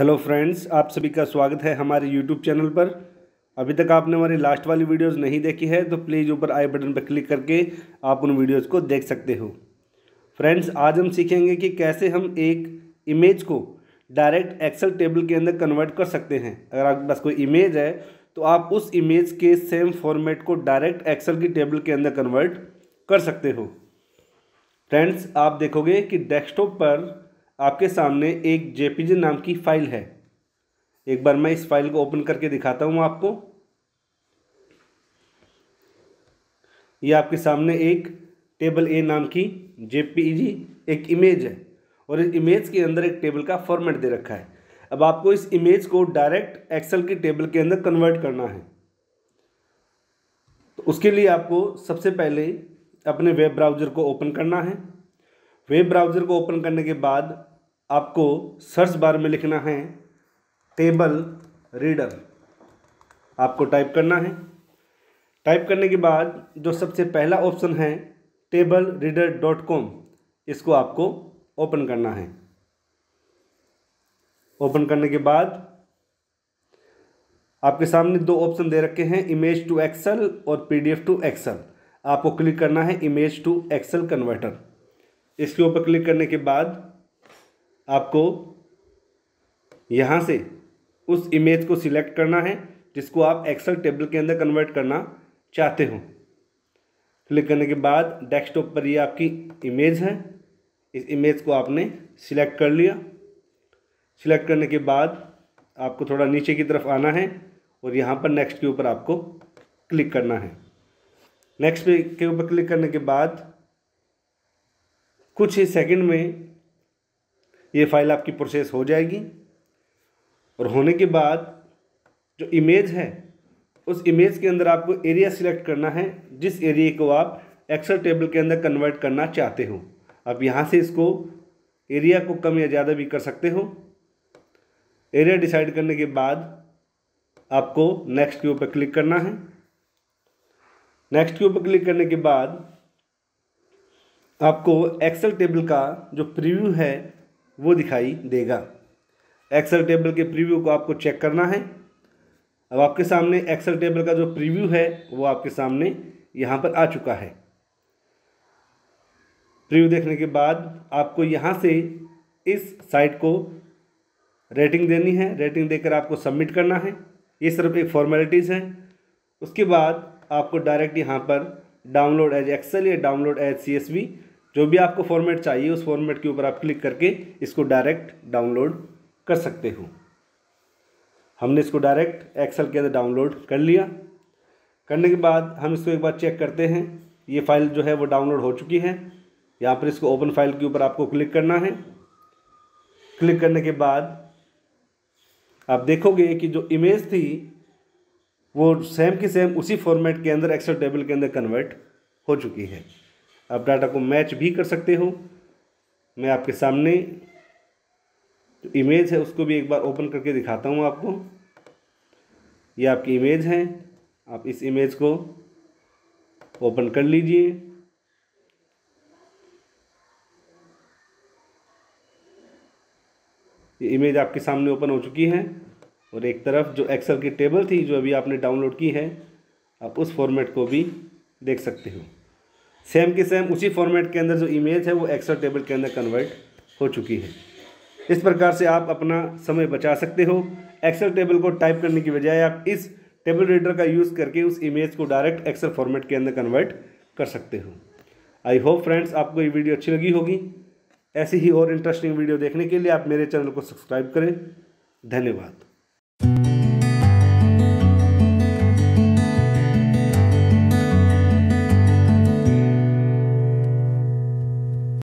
Hello friends, आप सभी का स्वागत है हमारे यूट्यूब चैनल पर। अभी तक आपने हमारी लास्ट वाली वीडियोस नहीं देखी है तो प्लीज़ ऊपर आई बटन पर क्लिक करके आप उन वीडियोस को देख सकते हो। फ्रेंड्स, आज हम सीखेंगे कि कैसे हम एक इमेज को डायरेक्ट एक्सेल टेबल के अंदर कन्वर्ट कर सकते हैं। अगर आपके पास कोई इमेज है तो आप उस इमेज के सेम फॉर्मेट को डायरेक्ट एक्सेल की टेबल के अंदर कन्वर्ट कर सकते हो। फ्रेंड्स, आप देखोगे कि डेस्कटॉप पर आपके सामने एक जेपीजी नाम की फ़ाइल है। एक बार मैं इस फ़ाइल को ओपन करके दिखाता हूँ आपको। ये आपके सामने एक टेबल ए नाम की जेपीजी एक इमेज है और इस इमेज के अंदर एक टेबल का फॉर्मेट दे रखा है। अब आपको इस इमेज को डायरेक्ट एक्सेल की टेबल के अंदर कन्वर्ट करना है। तो उसके लिए आपको सबसे पहले अपने वेब ब्राउज़र को ओपन करना है। वेब ब्राउज़र को ओपन करने के बाद आपको सर्च बार में लिखना है टेबल रीडर। आपको टाइप करना है। टाइप करने के बाद जो सबसे पहला ऑप्शन है टेबल रीडर डॉट कॉम, इसको आपको ओपन करना है। ओपन करने के बाद आपके सामने दो ऑप्शन दे रखे हैं, इमेज टू एक्सेल और पीडीएफ टू एक्सेल। आपको क्लिक करना है इमेज टू एक्सेल कन्वर्टर। इसके ऊपर क्लिक करने के बाद आपको यहाँ से उस इमेज को सिलेक्ट करना है, जिसको आप एक्सेल टेबल के अंदर कन्वर्ट करना चाहते हो। क्लिक करने के बाद डेस्कटॉप पर ये आपकी इमेज है। इस इमेज को आपने सिलेक्ट कर लिया। सिलेक्ट करने के बाद आपको थोड़ा नीचे की तरफ़ आना है और यहाँ पर नेक्स्ट के ऊपर आपको क्लिक करना है। नेक्स्ट पे के ऊपर क्लिक करने के बाद कुछ ही सेकंड में ये फ़ाइल आपकी प्रोसेस हो जाएगी। और होने के बाद जो इमेज है, उस इमेज के अंदर आपको एरिया सिलेक्ट करना है, जिस एरिया को आप एक्सेल टेबल के अंदर कन्वर्ट करना चाहते हो। आप यहाँ से इसको एरिया को कम या ज़्यादा भी कर सकते हो। एरिया डिसाइड करने के बाद आपको नेक्स्ट के ऊपर क्लिक करना है। नेक्स्ट के ऊपर क्लिक करने के बाद आपको एक्सेल टेबल का जो प्रीव्यू है वो दिखाई देगा। एक्सेल टेबल के प्रीव्यू को आपको चेक करना है। अब आपके सामने एक्सेल टेबल का जो प्रीव्यू है, वो आपके सामने यहाँ पर आ चुका है। प्रीव्यू देखने के बाद आपको यहाँ से इस साइट को रेटिंग देनी है। रेटिंग देकर आपको सबमिट करना है। ये सिर्फ़ एक फॉर्मेलिटीज़ है। उसके बाद आपको डायरेक्ट यहाँ पर डाउनलोड एज एक्सेल या डाउनलोड एज सीएसवी जो भी आपको फॉर्मेट चाहिए, उस फॉर्मेट के ऊपर आप क्लिक करके इसको डायरेक्ट डाउनलोड कर सकते हो। हमने इसको डायरेक्ट एक्सेल के अंदर डाउनलोड कर लिया। करने के बाद हम इसको एक बार चेक करते हैं। ये फ़ाइल जो है वो डाउनलोड हो चुकी है। यहाँ पर इसको ओपन फ़ाइल के ऊपर आपको क्लिक करना है। क्लिक करने के बाद आप देखोगे कि जो इमेज थी, वो सेम की सेम उसी फॉर्मेट के अंदर एक्सेल टेबल के अंदर कन्वर्ट हो चुकी है। आप डाटा को मैच भी कर सकते हो। मैं आपके सामने जो इमेज है, उसको भी एक बार ओपन करके दिखाता हूँ आपको। ये आपकी इमेज है। आप इस इमेज को ओपन कर लीजिए। ये इमेज आपके सामने ओपन हो चुकी है और एक तरफ़ जो एक्सेल की टेबल थी, जो अभी आपने डाउनलोड की है, आप उस फॉर्मेट को भी देख सकते हो। सेम की सेम उसी फॉर्मेट के अंदर जो इमेज है, वो एक्सेल टेबल के अंदर कन्वर्ट हो चुकी है। इस प्रकार से आप अपना समय बचा सकते हो। एक्सेल टेबल को टाइप करने की बजाय आप इस टेबल रीडर का यूज़ करके उस इमेज को डायरेक्ट एक्सेल फॉर्मेट के अंदर कन्वर्ट कर सकते हो। आई होप फ्रेंड्स आपको ये वीडियो अच्छी लगी होगी। ऐसी ही और इंटरेस्टिंग वीडियो देखने के लिए आप मेरे चैनल को सब्सक्राइब करें। धन्यवाद।